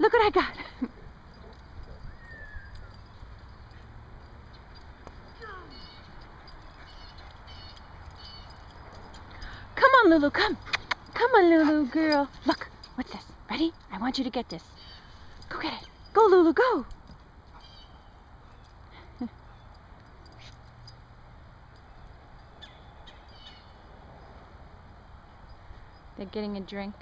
Look what I got. Come on, Lulu, come. Come on, Lulu girl. Look, what's this? Ready? I want you to get this. Go get it. Go, Lulu, go. They're getting a drink.